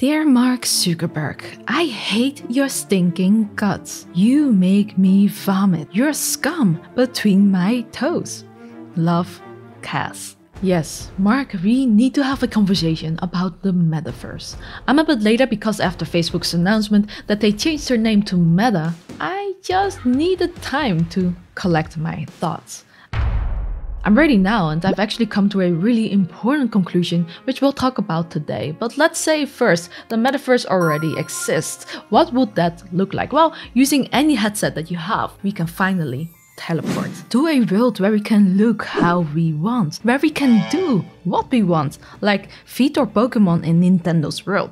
Dear Mark Zuckerberg, I hate your stinking guts. You make me vomit. You're scum between my toes. Love, Cas. Yes, Mark, we need to have a conversation about the metaverse. I'm a bit later because after Facebook's announcement that they changed their name to Meta, I just needed time to collect my thoughts. I'm ready now and I've actually come to a really important conclusion which we'll talk about today. But let's say first, the metaverse already exists. What would that look like? Well, using any headset that you have, we can finally teleport to a world where we can look how we want, where we can do what we want, like feed our Pokemon in Nintendo's world.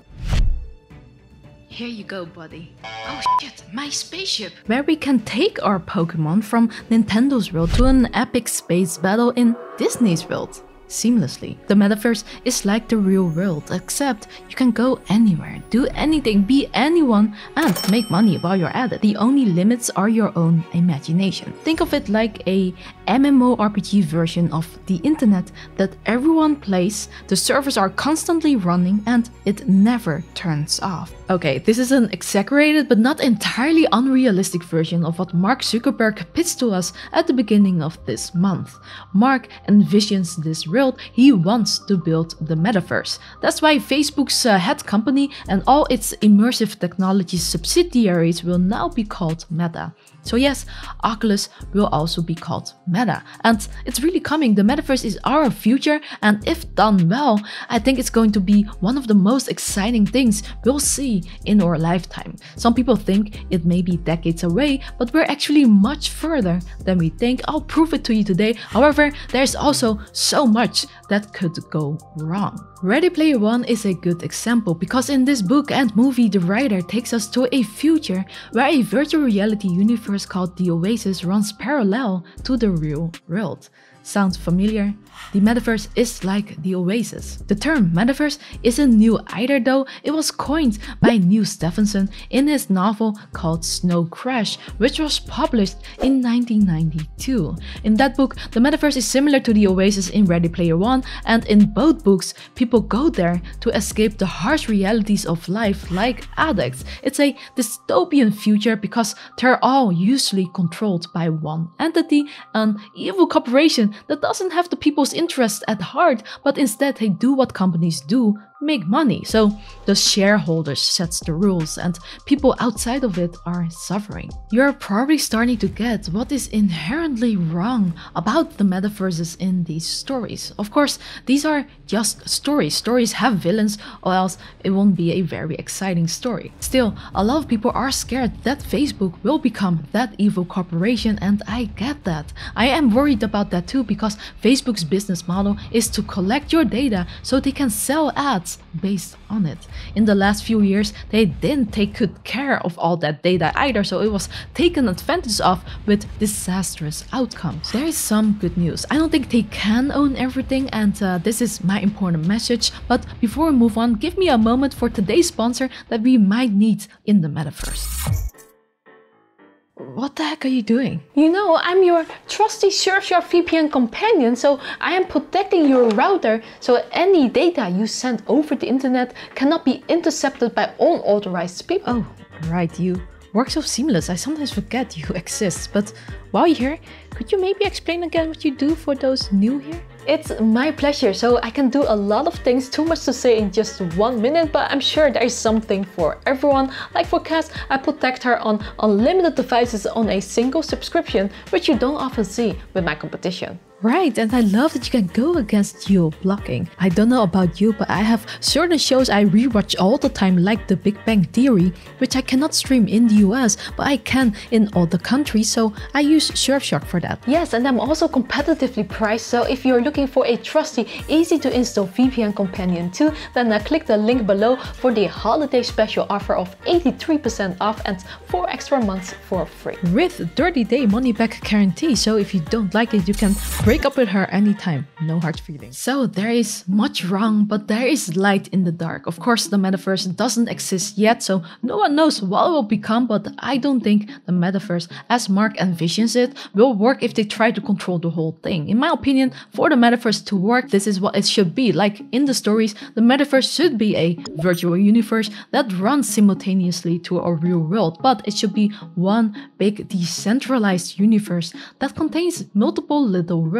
Here you go, buddy. Oh shit, my spaceship! Where we can take our Pokemon from Nintendo's world to an epic space battle in Disney's world seamlessly. The metaverse is like the real world, except you can go anywhere, do anything, be anyone, and make money while you're at it. The only limits are your own imagination. Think of it like a MMORPG version of the internet that everyone plays, the servers are constantly running, and it never turns off. Okay, this is an exaggerated but not entirely unrealistic version of what Mark Zuckerberg pitched to us at the beginning of this month. Mark envisions this he wants to build the metaverse. That's why Facebook's uh, head company and all its immersive technology subsidiaries will now be called Meta. So yes, Oculus will also be called Meta. And it's really coming. The metaverse is our future and if done well, I think it's going to be one of the most exciting things we'll see in our lifetime. Some people think it may be decades away, but we're actually much further than we think. I'll prove it to you today. However, there's also so much that could go wrong. Ready Player One is a good example because in this book and movie the writer takes us to a future where a virtual reality universe called the Oasis runs parallel to the real world. Sounds familiar? The metaverse is like the oasis. The term metaverse isn't new either though, it was coined by Neal Stephenson in his novel called Snow Crash, which was published in 1992. In that book, the metaverse is similar to the oasis in Ready Player One, and in both books, people go there to escape the harsh realities of life like addicts. It's a dystopian future because they're all usually controlled by one entity, an evil corporation that doesn't have the people's interest at heart, but instead they do what companies do make money. So the shareholders sets the rules and people outside of it are suffering. You're probably starting to get what is inherently wrong about the metaverses in these stories. Of course, these are just stories. Stories have villains or else it won't be a very exciting story. Still, a lot of people are scared that Facebook will become that evil corporation and I get that. I am worried about that too because Facebook's business model is to collect your data so they can sell ads based on it. In the last few years, they didn't take good care of all that data either, so it was taken advantage of with disastrous outcomes. There is some good news. I don't think they can own everything, and uh, this is my important message. But before we move on, give me a moment for today's sponsor that we might need in the metaverse. What the heck are you doing? You know, I'm your trusty Surfshark VPN companion, so I am protecting your router so any data you send over the internet cannot be intercepted by unauthorized people. Oh, right, you work so seamless. I sometimes forget you exist. But while you're here, could you maybe explain again what you do for those new here? It's my pleasure. So I can do a lot of things, too much to say in just one minute, but I'm sure there is something for everyone. Like for Cas, I protect her on unlimited devices on a single subscription, which you don't often see with my competition. Right, and I love that you can go against geo blocking. I don't know about you, but I have certain shows I rewatch all the time, like The Big Bang Theory, which I cannot stream in the US, but I can in other countries, so I use Surfshark for that. Yes, and I'm also competitively priced, so if you're looking for a trusty, easy to install VPN companion too, then uh, click the link below for the holiday special offer of 83% off and 4 extra months for free. With 30 day money back guarantee, so if you don't like it, you can break up with her anytime. No hard feelings. So there is much wrong, but there is light in the dark. Of course, the metaverse doesn't exist yet, so no one knows what it will become, but I don't think the metaverse, as Mark envisions it, will work if they try to control the whole thing. In my opinion, for the metaverse to work, this is what it should be. Like in the stories, the metaverse should be a virtual universe that runs simultaneously to a real world, but it should be one big decentralized universe that contains multiple little worlds.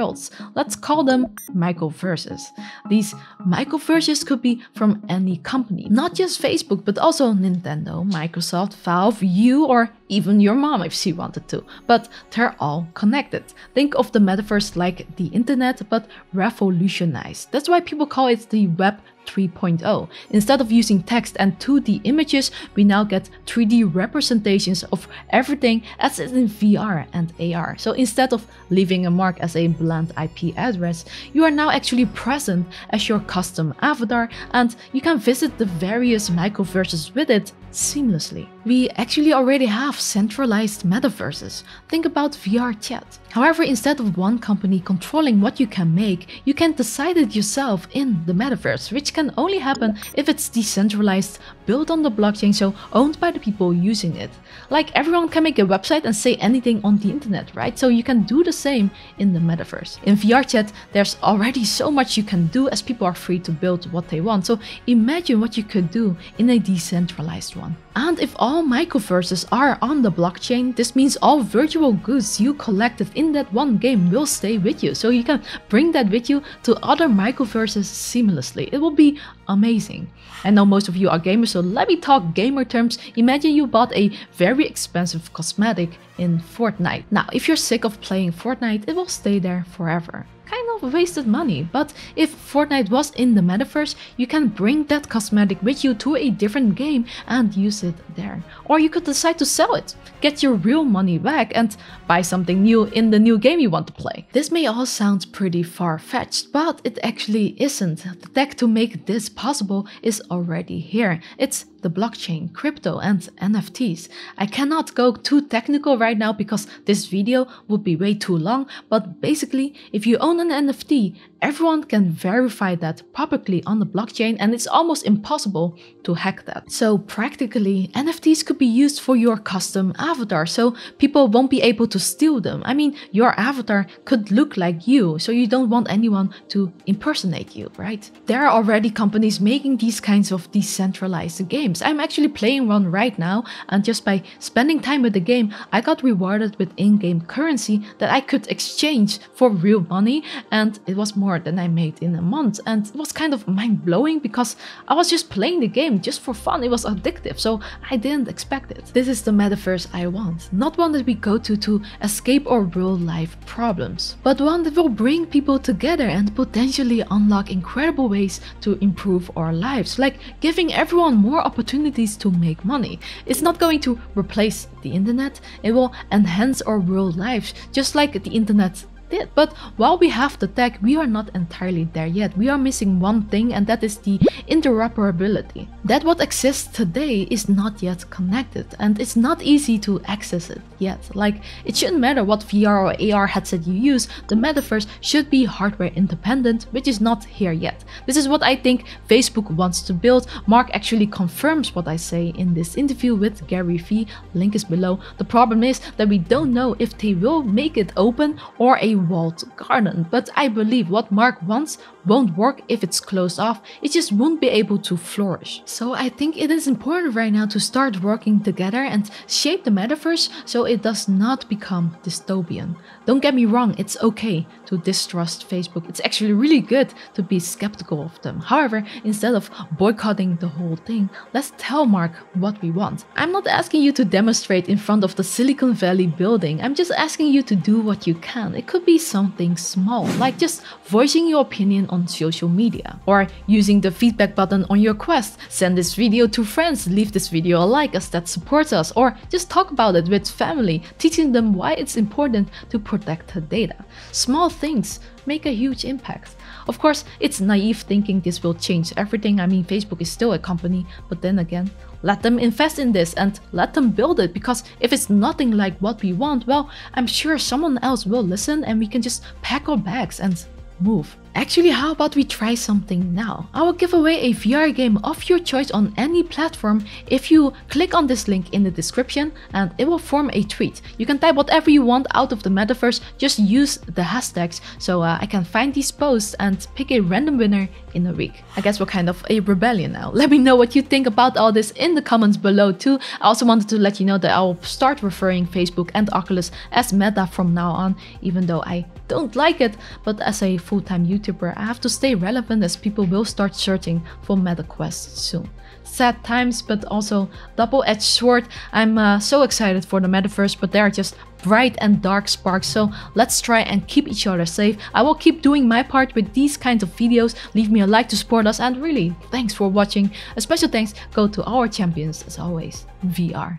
Let's call them microverses. These microverses could be from any company, not just Facebook, but also Nintendo, Microsoft, Valve, you, or even your mom if she wanted to. But they're all connected. Think of the metaverse like the internet, but revolutionized. That's why people call it the Web 3.0. Instead of using text and 2D images, we now get 3D representations of everything as in VR and AR. So instead of leaving a mark as a bland IP address, you are now actually present as your custom avatar and you can visit the various microverses with it seamlessly. We actually already have centralized metaverses. Think about VRChat. However, instead of one company controlling what you can make, you can decide it yourself in the metaverse, which can only happen if it's decentralized, built on the blockchain, so owned by the people using it. Like everyone can make a website and say anything on the internet, right? So you can do the same in the metaverse. In VRChat, there's already so much you can do as people are free to build what they want. So imagine what you could do in a decentralized one. And if all microverses are on the blockchain, this means all virtual goods you collected in that one game will stay with you. So you can bring that with you to other microverses seamlessly. It will be amazing. I know most of you are gamers, so let me talk gamer terms. Imagine you bought a very expensive cosmetic in Fortnite. Now, if you're sick of playing Fortnite, it will stay there forever kind of wasted money. But if Fortnite was in the metaverse, you can bring that cosmetic with you to a different game and use it there. Or you could decide to sell it, get your real money back and buy something new in the new game you want to play. This may all sound pretty far-fetched, but it actually isn't. The tech to make this possible is already here. It's the blockchain, crypto, and NFTs. I cannot go too technical right now because this video would be way too long, but basically, if you own an NFT, everyone can verify that publicly on the blockchain and it's almost impossible to hack that. So practically, NFTs could be used for your custom avatar, so people won't be able to steal them. I mean, your avatar could look like you, so you don't want anyone to impersonate you, right? There are already companies making these kinds of decentralized games. I'm actually playing one right now, and just by spending time with the game, I got rewarded with in-game currency that I could exchange for real money, and it was more more than I made in a month. And it was kind of mind blowing because I was just playing the game just for fun. It was addictive, so I didn't expect it. This is the metaverse I want. Not one that we go to to escape our real life problems, but one that will bring people together and potentially unlock incredible ways to improve our lives, like giving everyone more opportunities to make money. It's not going to replace the internet, it will enhance our real lives, just like the internet did. But while we have the tech, we are not entirely there yet. We are missing one thing and that is the interoperability. That what exists today is not yet connected and it's not easy to access it yet. Like it shouldn't matter what VR or AR headset you use, the metaverse should be hardware independent, which is not here yet. This is what I think Facebook wants to build. Mark actually confirms what I say in this interview with Gary Vee, link is below. The problem is that we don't know if they will make it open or a walled garden, but I believe what Mark wants won't work if it's closed off, it just won't be able to flourish. So I think it is important right now to start working together and shape the metaverse so it does not become dystopian. Don't get me wrong, it's okay to distrust Facebook. It's actually really good to be skeptical of them. However, instead of boycotting the whole thing, let's tell Mark what we want. I'm not asking you to demonstrate in front of the Silicon Valley building. I'm just asking you to do what you can. It could be something small, like just voicing your opinion on social media, or using the feedback button on your Quest. Send this video to friends, leave this video a like as that supports us, or just talk about it with family, teaching them why it's important to protect the data. Small things make a huge impact. Of course, it's naive thinking this will change everything. I mean, Facebook is still a company, but then again, let them invest in this and let them build it because if it's nothing like what we want, well, I'm sure someone else will listen and we can just pack our bags and move. Actually, how about we try something now? I will give away a VR game of your choice on any platform if you click on this link in the description and it will form a tweet. You can type whatever you want out of the metaverse, just use the hashtags so uh, I can find these posts and pick a random winner in a week. I guess we're kind of a rebellion now. Let me know what you think about all this in the comments below too. I also wanted to let you know that I will start referring Facebook and Oculus as Meta from now on, even though I don't like it, but as a full-time YouTuber, I have to stay relevant as people will start searching for MetaQuest soon. Sad times, but also double-edged sword. I'm uh, so excited for the metaverse, but there are just bright and dark sparks, so let's try and keep each other safe. I will keep doing my part with these kinds of videos. Leave me a like to support us, and really, thanks for watching. A special thanks go to our champions, as always, VR.